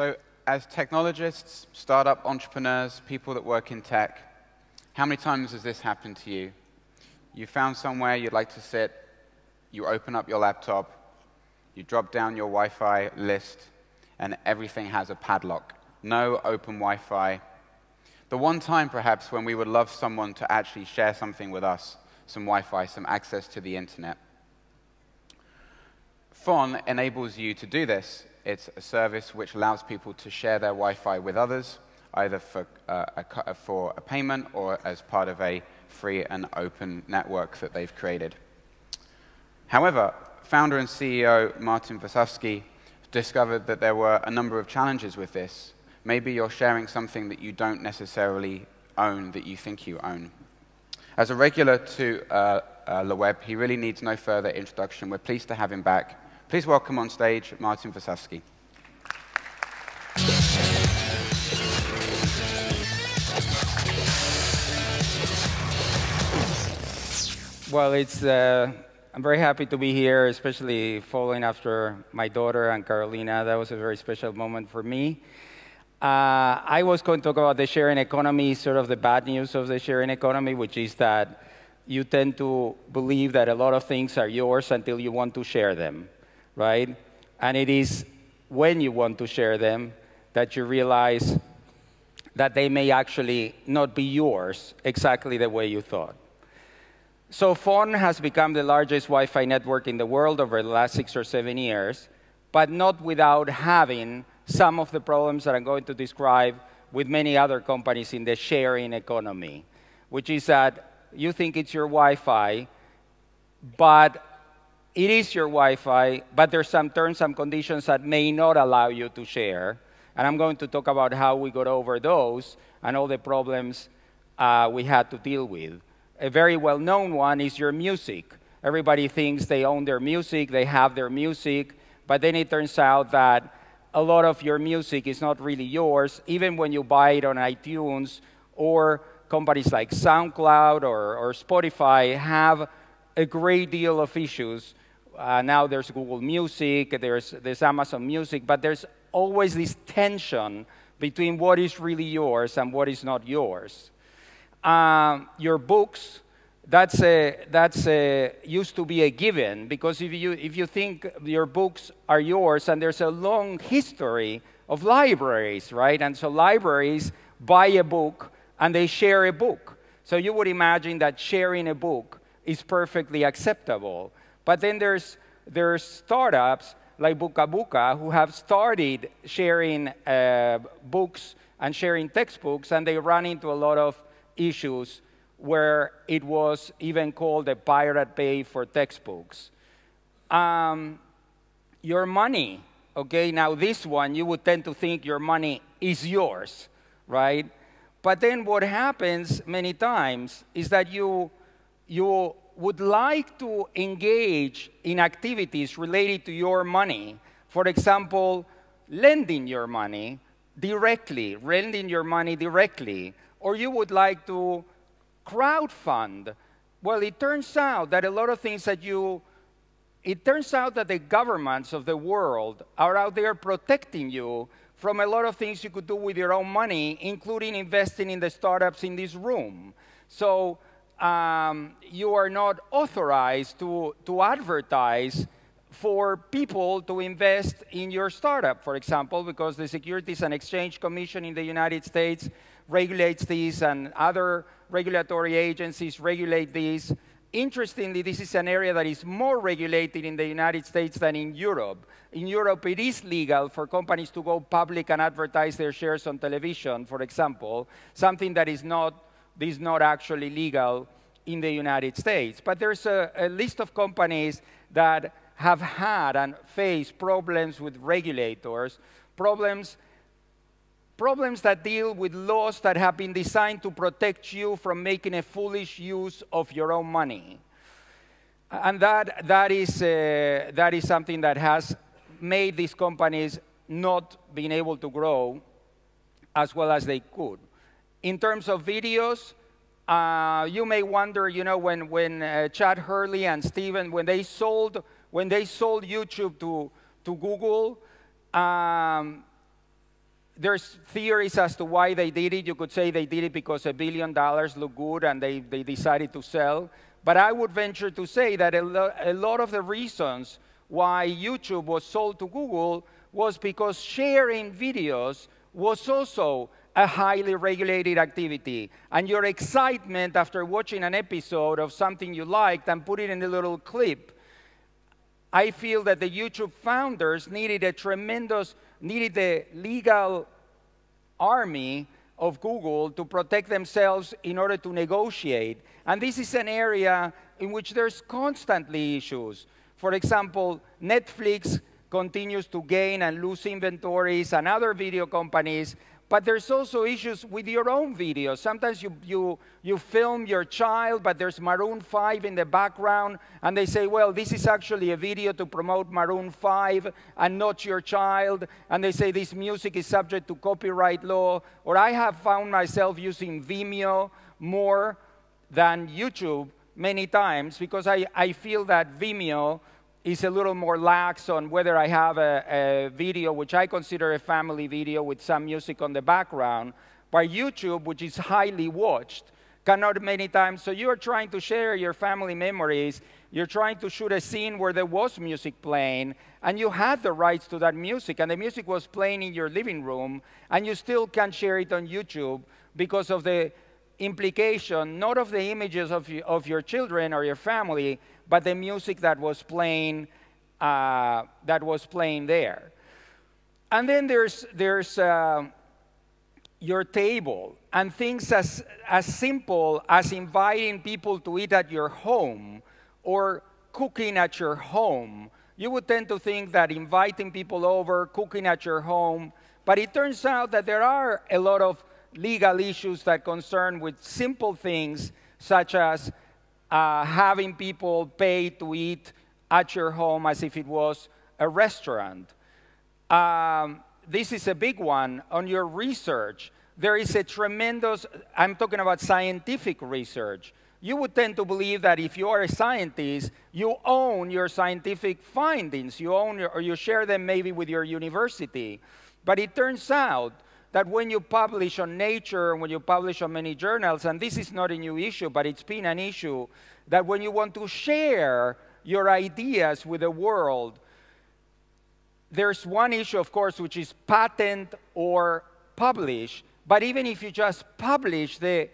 So, as technologists, startup entrepreneurs, people that work in tech, how many times has this happened to you? You found somewhere you'd like to sit, you open up your laptop, you drop down your Wi Fi list, and everything has a padlock. No open Wi Fi. The one time, perhaps, when we would love someone to actually share something with us some Wi Fi, some access to the internet. Fon enables you to do this. It's a service which allows people to share their Wi Fi with others, either for, uh, a, for a payment or as part of a free and open network that they've created. However, founder and CEO Martin Varsavsky discovered that there were a number of challenges with this. Maybe you're sharing something that you don't necessarily own that you think you own. As a regular to uh, uh, he really needs no further introduction. We're pleased to have him back. Please welcome on stage Martin Varsavsky. Well, it's, uh, I'm very happy to be here, especially following after my daughter and Carolina. That was a very special moment for me. Uh, I was going to talk about the sharing economy, sort of the bad news of the sharing economy, which is that you tend to believe that a lot of things are yours until you want to share them right? And it is when you want to share them that you realize that they may actually not be yours exactly the way you thought. So Fon has become the largest Wi-Fi network in the world over the last six or seven years, but not without having some of the problems that I'm going to describe with many other companies in the sharing economy, which is that you think it's your Wi-Fi, but it is your Wi-Fi, but there's some terms and conditions that may not allow you to share. And I'm going to talk about how we got over those and all the problems uh, we had to deal with. A very well-known one is your music. Everybody thinks they own their music, they have their music, but then it turns out that a lot of your music is not really yours, even when you buy it on iTunes or companies like SoundCloud or, or Spotify have a great deal of issues uh, now there's Google Music, there's, there's Amazon Music, but there's always this tension between what is really yours and what is not yours. Um, your books, that's, a, that's a, used to be a given because if you, if you think your books are yours and there's a long history of libraries, right? And so libraries buy a book and they share a book. So you would imagine that sharing a book is perfectly acceptable. But then there's, there's startups like Buka who have started sharing uh, books and sharing textbooks, and they run into a lot of issues where it was even called a pirate bay for textbooks. Um, your money, okay, now this one, you would tend to think your money is yours, right? But then what happens many times is that you, you would like to engage in activities related to your money, for example, lending your money directly, lending your money directly, or you would like to crowdfund, well, it turns out that a lot of things that you, it turns out that the governments of the world are out there protecting you from a lot of things you could do with your own money, including investing in the startups in this room. So um, you are not authorized to, to advertise for people to invest in your startup, for example, because the Securities and Exchange Commission in the United States regulates these and other regulatory agencies regulate these. Interestingly, this is an area that is more regulated in the United States than in Europe. In Europe, it is legal for companies to go public and advertise their shares on television, for example, something that is not this is not actually legal in the United States. But there's a, a list of companies that have had and face problems with regulators, problems problems that deal with laws that have been designed to protect you from making a foolish use of your own money. And that, that, is, uh, that is something that has made these companies not being able to grow as well as they could. In terms of videos, uh, you may wonder, you know, when, when uh, Chad Hurley and Steven, when they sold, when they sold YouTube to, to Google, um, there's theories as to why they did it. You could say they did it because a billion dollars looked good and they, they decided to sell. But I would venture to say that a, lo- a lot of the reasons why YouTube was sold to Google was because sharing videos was also a highly regulated activity. And your excitement after watching an episode of something you liked and put it in a little clip, I feel that the YouTube founders needed a tremendous, needed the legal army of Google to protect themselves in order to negotiate. And this is an area in which there's constantly issues. For example, Netflix continues to gain and lose inventories and other video companies but there's also issues with your own videos. Sometimes you, you, you film your child, but there's Maroon 5 in the background, and they say, well, this is actually a video to promote Maroon 5 and not your child. And they say this music is subject to copyright law. Or I have found myself using Vimeo more than YouTube many times because I, I feel that Vimeo is a little more lax on whether I have a, a, video, which I consider a family video with some music on the background, but YouTube, which is highly watched, cannot many times. So you're trying to share your family memories. You're trying to shoot a scene where there was music playing, and you had the rights to that music, and the music was playing in your living room, and you still can't share it on YouTube because of the implication, not of the images of, of your children or your family, but the music that was playing, uh, that was playing there. And then there's, there's uh, your table and things as, as simple as inviting people to eat at your home or cooking at your home. You would tend to think that inviting people over, cooking at your home, but it turns out that there are a lot of legal issues that concern with simple things such as uh, having people pay to eat at your home as if it was a restaurant. Um, this is a big one on your research. There is a tremendous, I'm talking about scientific research. You would tend to believe that if you are a scientist, you own your scientific findings, you own your, or you share them maybe with your university. But it turns out that when you publish on Nature, and when you publish on many journals, and this is not a new issue, but it's been an issue, that when you want to share your ideas with the world, there's one issue, of course, which is patent or publish. But even if you just publish, the,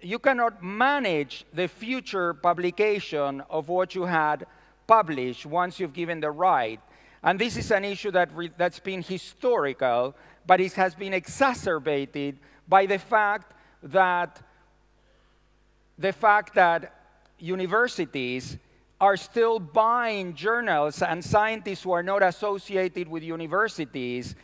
you cannot manage the future publication of what you had published once you've given the right. And this is an issue that that's been historical but it has been exacerbated by the fact that the fact that universities are still buying journals and scientists who are not associated with universities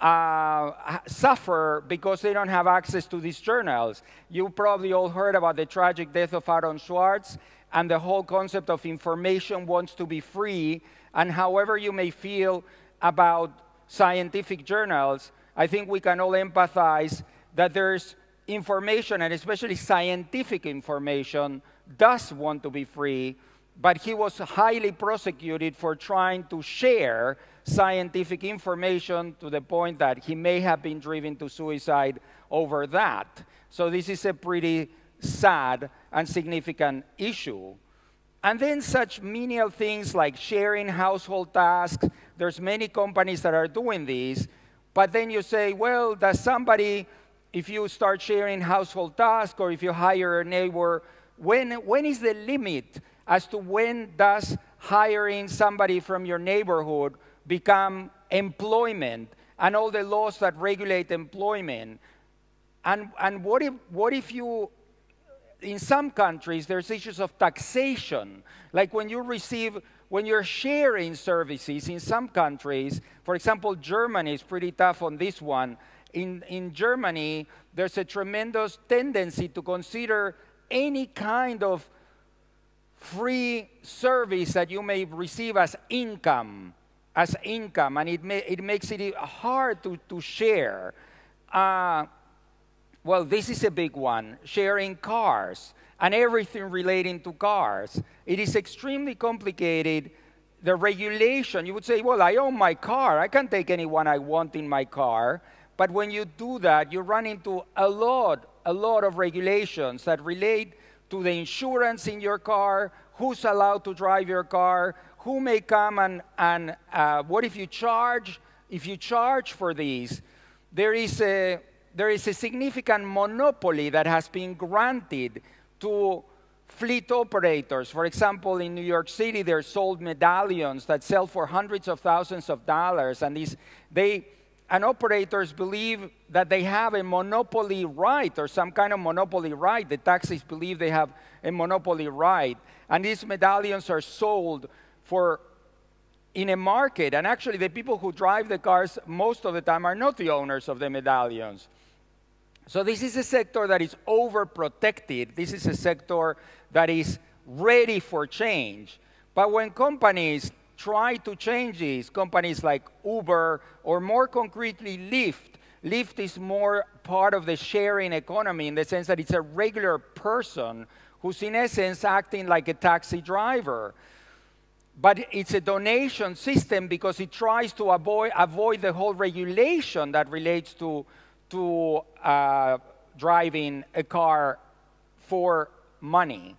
uh, suffer because they don't have access to these journals. You probably all heard about the tragic death of Aaron Swartz and the whole concept of information wants to be free. And however you may feel about scientific journals, I think we can all empathize that there's information, and especially scientific information, does want to be free, but he was highly prosecuted for trying to share scientific information to the point that he may have been driven to suicide over that. So, this is a pretty sad and significant issue. And then such menial things like sharing household tasks. There's many companies that are doing these. But then you say, well, does somebody, if you start sharing household tasks or if you hire a neighbor, when, when is the limit as to when does hiring somebody from your neighborhood become employment and all the laws that regulate employment? And, and what, if, what if you, in some countries, there's issues of taxation. Like when you receive when you're sharing services in some countries, for example, Germany is pretty tough on this one. In, in Germany, there's a tremendous tendency to consider any kind of free service that you may receive as income, as income, and it, may, it makes it hard to, to share. Uh, well, this is a big one sharing cars and everything relating to cars. It is extremely complicated. The regulation, you would say, well, I own my car. I can take anyone I want in my car. But when you do that, you run into a lot, a lot of regulations that relate to the insurance in your car, who's allowed to drive your car, who may come and, and uh, what if you charge? If you charge for these, there is, a, there is a significant monopoly that has been granted to fleet operators. For example, in New York City, they're sold medallions that sell for hundreds of thousands of dollars, and these, they, and operators believe that they have a monopoly right or some kind of monopoly right. The taxis believe they have a monopoly right. And these medallions are sold for in a market. And actually, the people who drive the cars most of the time are not the owners of the medallions. So, this is a sector that is overprotected. This is a sector that is ready for change. But when companies try to change this, companies like Uber or more concretely Lyft, Lyft is more part of the sharing economy in the sense that it's a regular person who's in essence acting like a taxi driver. But it's a donation system because it tries to avoid, avoid the whole regulation that relates to, to uh, driving a car for money.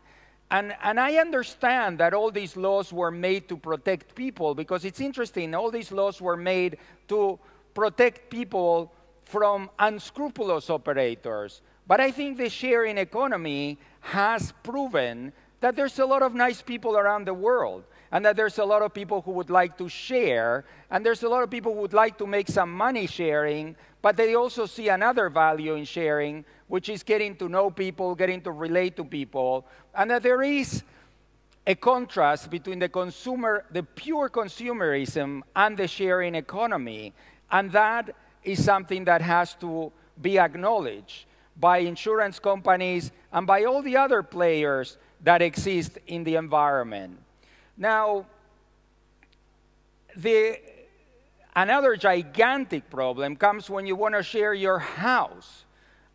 And, and I understand that all these laws were made to protect people because it's interesting, all these laws were made to protect people from unscrupulous operators. But I think the sharing economy has proven that there's a lot of nice people around the world and that there's a lot of people who would like to share, and there's a lot of people who would like to make some money sharing, but they also see another value in sharing, which is getting to know people, getting to relate to people, and that there is a contrast between the consumer, the pure consumerism and the sharing economy, and that is something that has to be acknowledged by insurance companies and by all the other players that exist in the environment. Now, the, another gigantic problem comes when you want to share your house.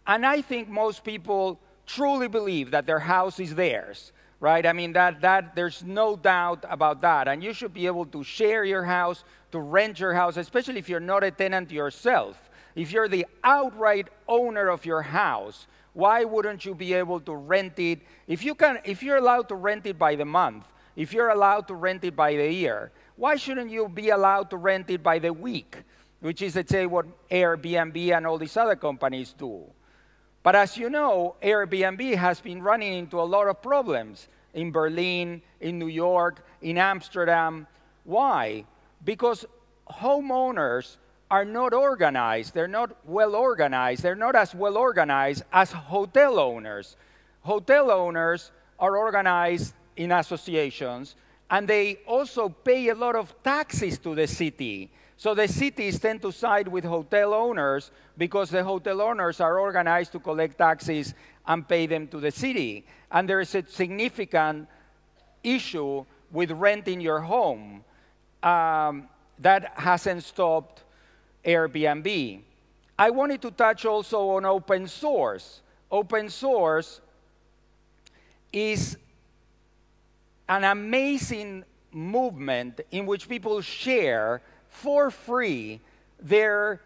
And I think most people truly believe that their house is theirs, right? I mean, that, that, there's no doubt about that. And you should be able to share your house, to rent your house, especially if you're not a tenant yourself. If you're the outright owner of your house, why wouldn't you be able to rent it? If, you can, if you're allowed to rent it by the month, if you're allowed to rent it by the year, why shouldn't you be allowed to rent it by the week? Which is, let's say, what Airbnb and all these other companies do. But as you know, Airbnb has been running into a lot of problems in Berlin, in New York, in Amsterdam. Why? Because homeowners are not organized. They're not well organized. They're not as well organized as hotel owners. Hotel owners are organized in associations, and they also pay a lot of taxes to the city. So the cities tend to side with hotel owners because the hotel owners are organized to collect taxes and pay them to the city. And there is a significant issue with renting your home um, that hasn't stopped Airbnb. I wanted to touch also on open source. Open source is an amazing movement in which people share for free their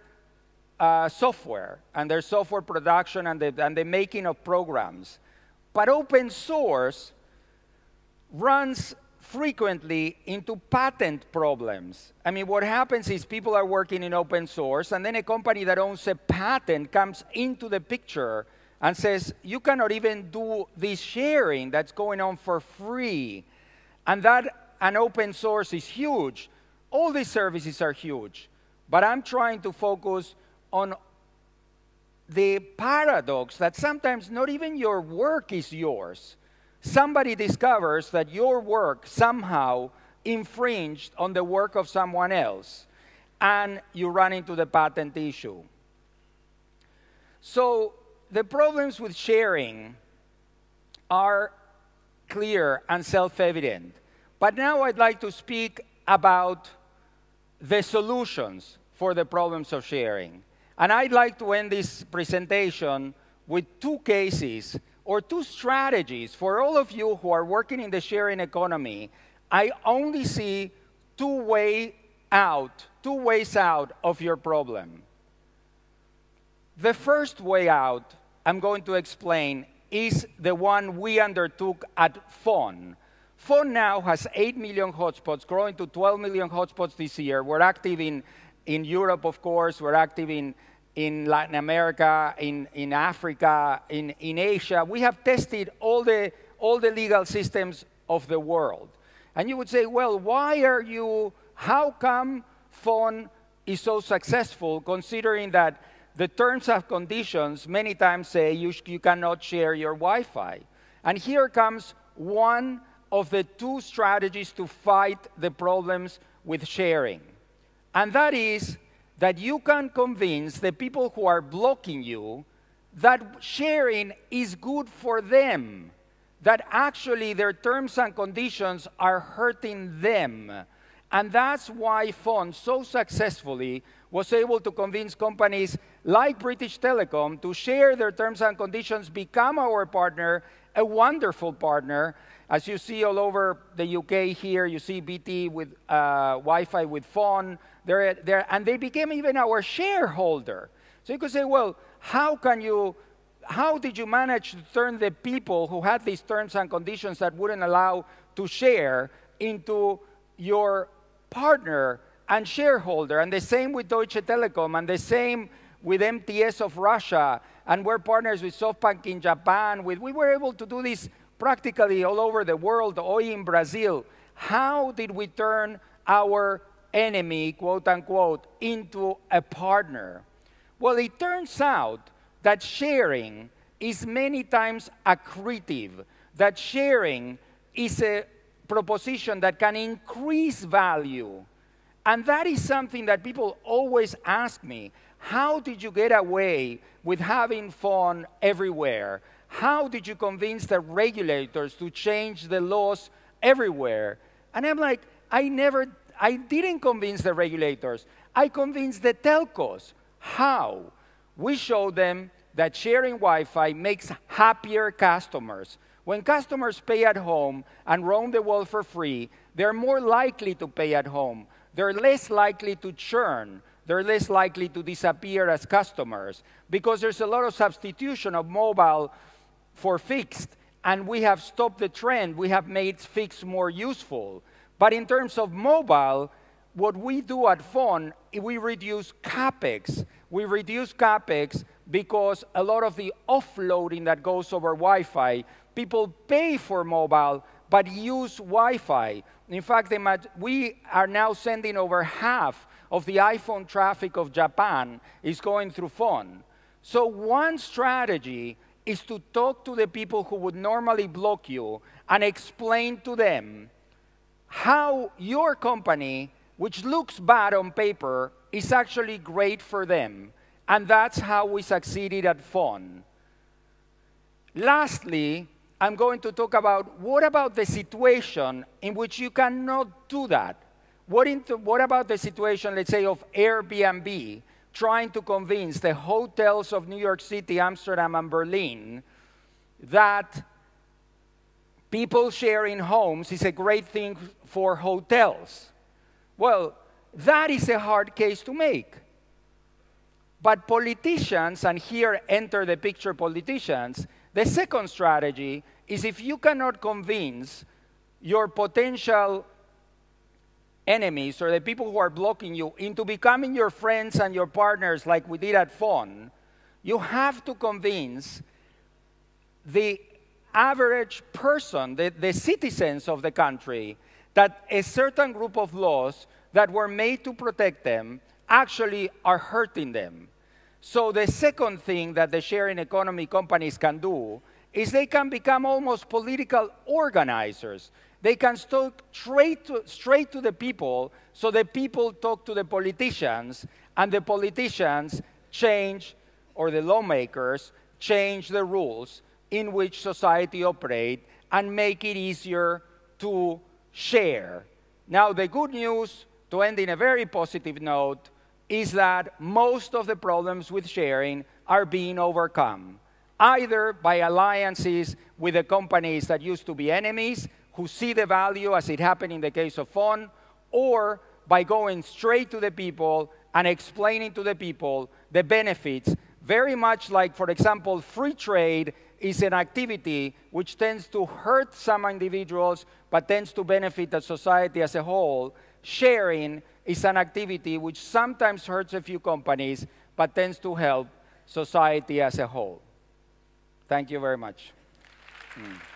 uh, software and their software production and the, and the making of programs. But open source runs frequently into patent problems. I mean, what happens is people are working in open source, and then a company that owns a patent comes into the picture and says, You cannot even do this sharing that's going on for free. And that an open source is huge. All these services are huge. But I'm trying to focus on the paradox that sometimes not even your work is yours. Somebody discovers that your work somehow infringed on the work of someone else, and you run into the patent issue. So, the problems with sharing are clear and self evident. But now I'd like to speak about the solutions for the problems of sharing. And I'd like to end this presentation with two cases or two strategies for all of you who are working in the sharing economy. I only see two way out, two ways out of your problem. The first way out, I'm going to explain, is the one we undertook at FON. FON now has 8 million hotspots, growing to 12 million hotspots this year. We're active in, in Europe, of course. We're active in, in Latin America, in, in Africa, in, in Asia. We have tested all the, all the legal systems of the world. And you would say, well, why are you, how come FON is so successful considering that the terms and conditions many times say you, you cannot share your Wi Fi. And here comes one of the two strategies to fight the problems with sharing. And that is that you can convince the people who are blocking you that sharing is good for them, that actually their terms and conditions are hurting them. And that's why FON so successfully was able to convince companies like British Telecom to share their terms and conditions, become our partner, a wonderful partner. As you see all over the UK here, you see BT with uh, Wi-Fi with FON, they're, they're, and they became even our shareholder. So you could say, well, how can you, how did you manage to turn the people who had these terms and conditions that wouldn't allow to share into your partner and shareholder. And the same with Deutsche Telekom, and the same with MTS of Russia. And we're partners with SoftBank in Japan. We were able to do this practically all over the world, Oi in Brazil. How did we turn our enemy, quote unquote, into a partner? Well, it turns out that sharing is many times accretive, that sharing is a proposition that can increase value and that is something that people always ask me. How did you get away with having FON everywhere? How did you convince the regulators to change the laws everywhere? And I'm like, I never, I didn't convince the regulators. I convinced the telcos. How? We showed them that sharing Wi Fi makes happier customers. When customers pay at home and roam the world for free, they're more likely to pay at home they're less likely to churn. They're less likely to disappear as customers because there's a lot of substitution of mobile for fixed. And we have stopped the trend. We have made fixed more useful. But in terms of mobile, what we do at FON, we reduce capex. We reduce capex because a lot of the offloading that goes over Wi Fi, people pay for mobile but use Wi Fi. In fact, we are now sending over half of the iPhone traffic of Japan is going through FON. So one strategy is to talk to the people who would normally block you and explain to them how your company, which looks bad on paper, is actually great for them. And that's how we succeeded at FON. Lastly, I'm going to talk about what about the situation in which you cannot do that? What, what about the situation, let's say, of Airbnb trying to convince the hotels of New York City, Amsterdam, and Berlin that people sharing homes is a great thing for hotels? Well, that is a hard case to make. But politicians, and here enter the picture politicians, the second strategy is if you cannot convince your potential enemies or the people who are blocking you into becoming your friends and your partners like we did at FON, you have to convince the average person, the, the citizens of the country, that a certain group of laws that were made to protect them actually are hurting them. So the second thing that the sharing economy companies can do is they can become almost political organizers. They can talk straight to, straight to the people, so the people talk to the politicians, and the politicians change, or the lawmakers change the rules in which society operates and make it easier to share. Now, the good news, to end in a very positive note, is that most of the problems with sharing are being overcome either by alliances with the companies that used to be enemies, who see the value as it happened in the case of FON, or by going straight to the people and explaining to the people the benefits very much like, for example, free trade is an activity which tends to hurt some individuals but tends to benefit the society as a whole. Sharing is an activity which sometimes hurts a few companies but tends to help society as a whole. Thank you very much. Mm.